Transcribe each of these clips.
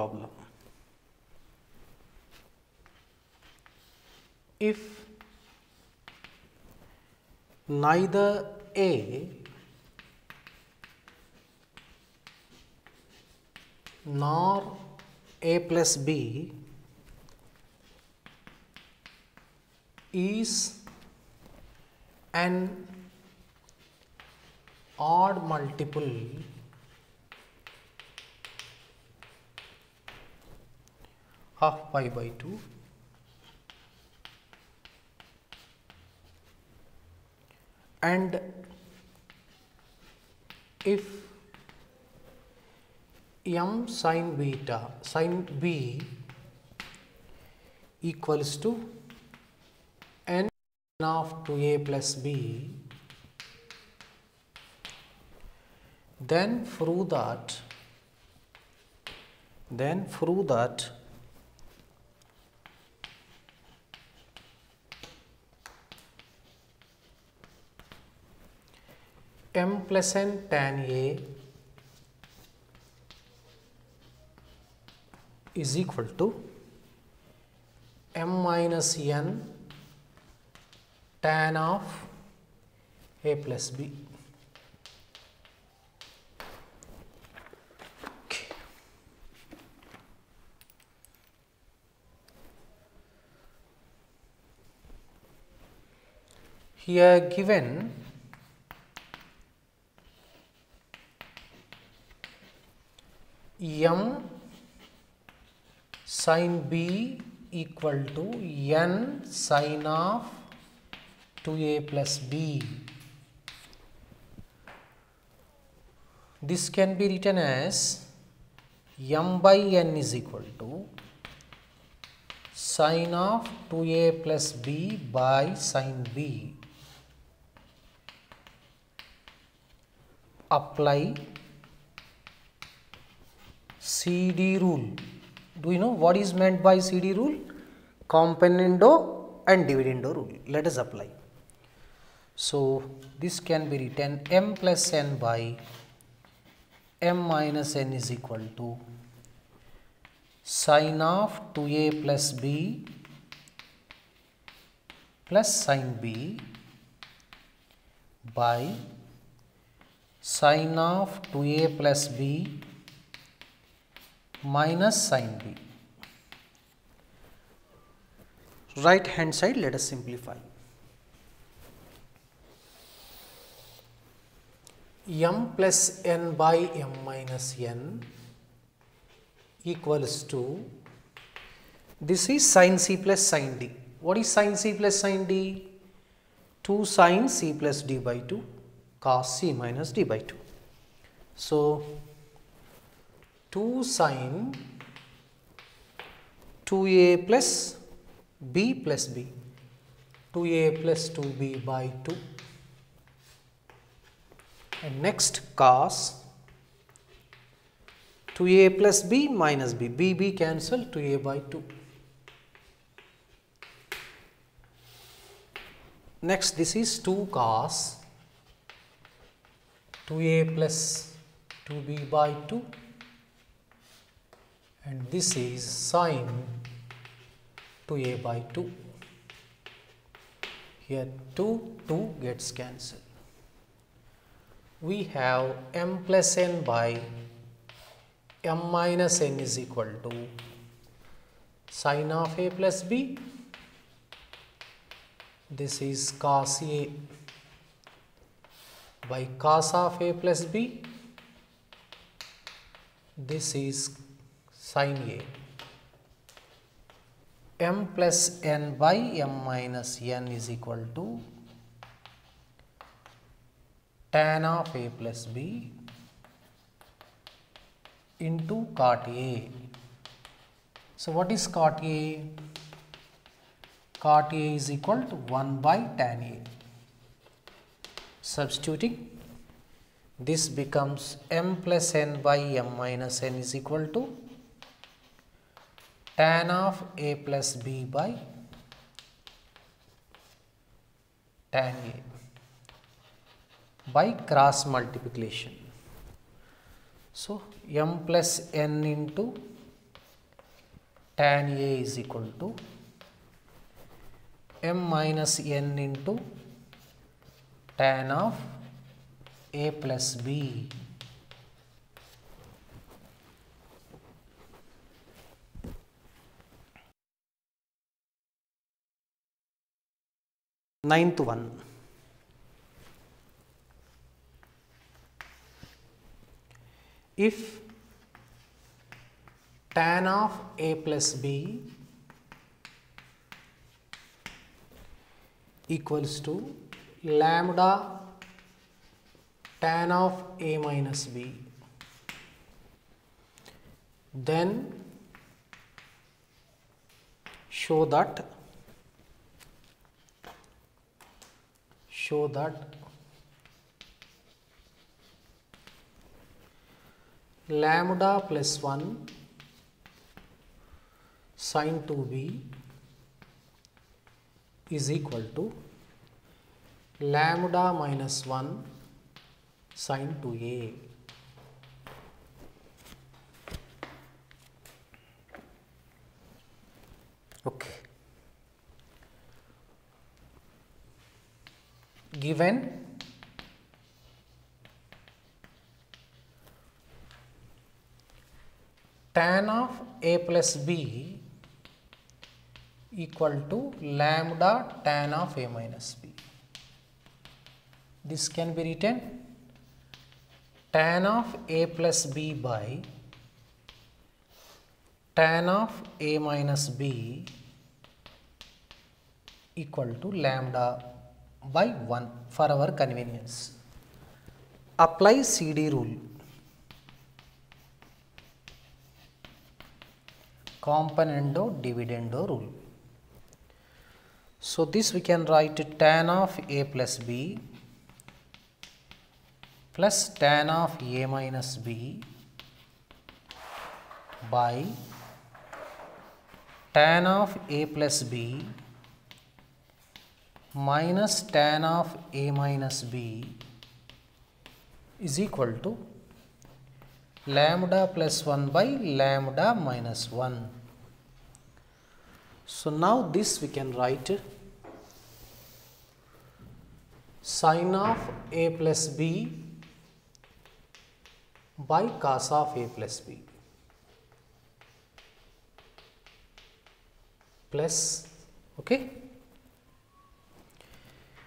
problem. If neither A nor A plus B is an odd multiple of pi by 2 and if m sin beta sin b equals to n of 2a plus b then through that then through that m plus n tan a is equal to m minus n tan of a plus b. Okay. Here given m sin b equal to n sin of 2a plus b. This can be written as m by n is equal to sin of 2a plus b by sin b. Apply CD rule. Do you know what is meant by CD rule? Componendo and dividendo rule. Let us apply. So, this can be written m plus n by m minus n is equal to sine of 2a plus b plus sine b by sine of 2a plus b minus sin b. Right hand side let us simplify. m plus n by m minus n equals to this is sin c plus sin d. What is sin c plus sin d? 2 sin c plus d by 2 cos c minus d by 2. So, 2 sin 2a plus b plus b. 2a plus 2b by 2 and next cos 2a plus b minus b. B b cancel 2a by 2 next this is 2 cos 2a plus 2b by 2 and this is sine 2a by 2. Here 2, 2 gets cancelled. We have m plus n by m minus n is equal to sine of a plus b. This is cos a by cos of a plus b. This is sin a m plus n by m minus n is equal to tan of a plus b into cot a. So, what is cot a? Cot a is equal to 1 by tan a. Substituting this becomes m plus n by m minus n is equal to tan of a plus b by tan a by cross multiplication. So, m plus n into tan A is equal to m minus n into tan of A plus B ninth one. If tan of a plus b equals to lambda tan of a minus b then show that show that lambda plus 1 sin 2b is equal to lambda minus 1 sin 2a. Okay. Given tan of a plus b equal to lambda tan of a minus b. This can be written tan of a plus b by tan of a minus b equal to lambda by 1 for our convenience. Apply CD rule. componendo dividendo rule. So, this we can write tan of a plus b plus tan of a minus b by tan of a plus b minus tan of a minus b is equal to lambda plus 1 by lambda minus 1. So, now this we can write sine of a plus b by cos of a plus b plus okay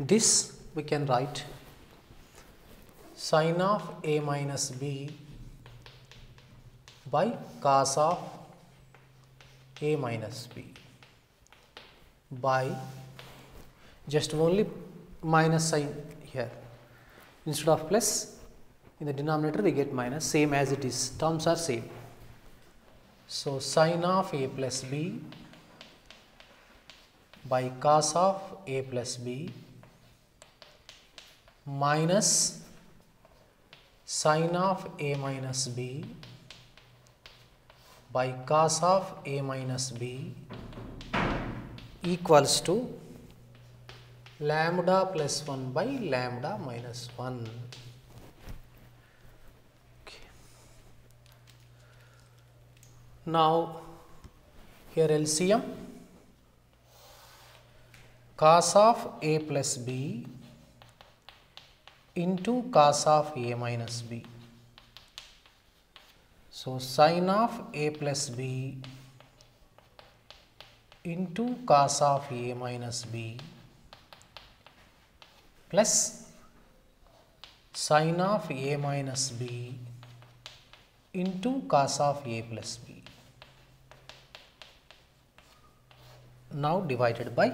this we can write sine of a minus b by cos of a minus b by just only minus sign here instead of plus in the denominator we get minus same as it is terms are same. So, sine of a plus b by cos of a plus b minus sine of a minus b by cos of a minus b equals to lambda plus 1 by lambda minus 1. Okay. Now, here LCM cos of a plus b into cos of a minus b. So, sine of a plus b into cos of a minus b plus sine of a minus b into cos of a plus b. Now divided by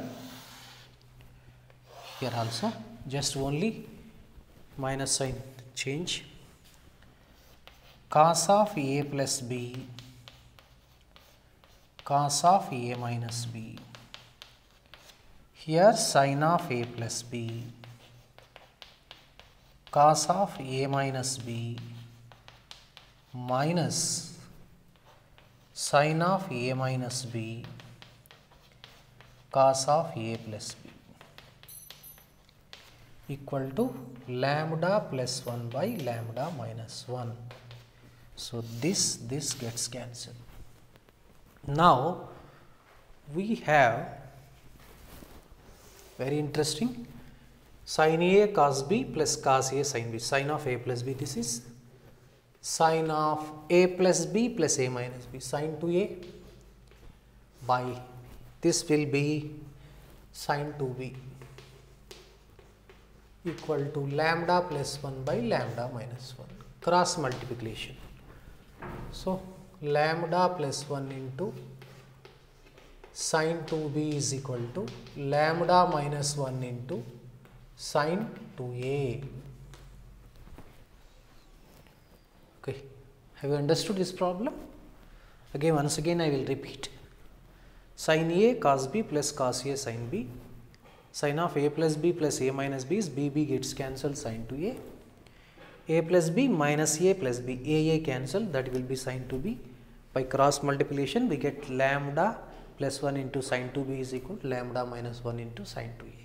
here also just only minus sign change. Cos of a plus b. Cos of a minus b. Here sine of a plus b. Cos of a minus b. Minus sine of a minus b. Cos of a plus b equal to lambda plus 1 by lambda minus 1. So, this this gets cancelled. Now we have very interesting sin A cos B plus cos A sin B sin of A plus B this is sin of A plus B plus A minus B sin 2A by this will be sin 2B equal to lambda plus 1 by lambda minus 1 cross multiplication. So, lambda plus 1 into sin 2b is equal to lambda minus 1 into sin 2a. Okay, have you understood this problem? Again, once again I will repeat. Sin a cos b plus cos a sin b. Sin of a plus b plus a minus b is b b gets cancelled sin to a. a plus b minus a plus b a a cancel that will be sin to b. by cross multiplication we get lambda plus 1 into sin 2b is equal to lambda minus 1 into sin 2a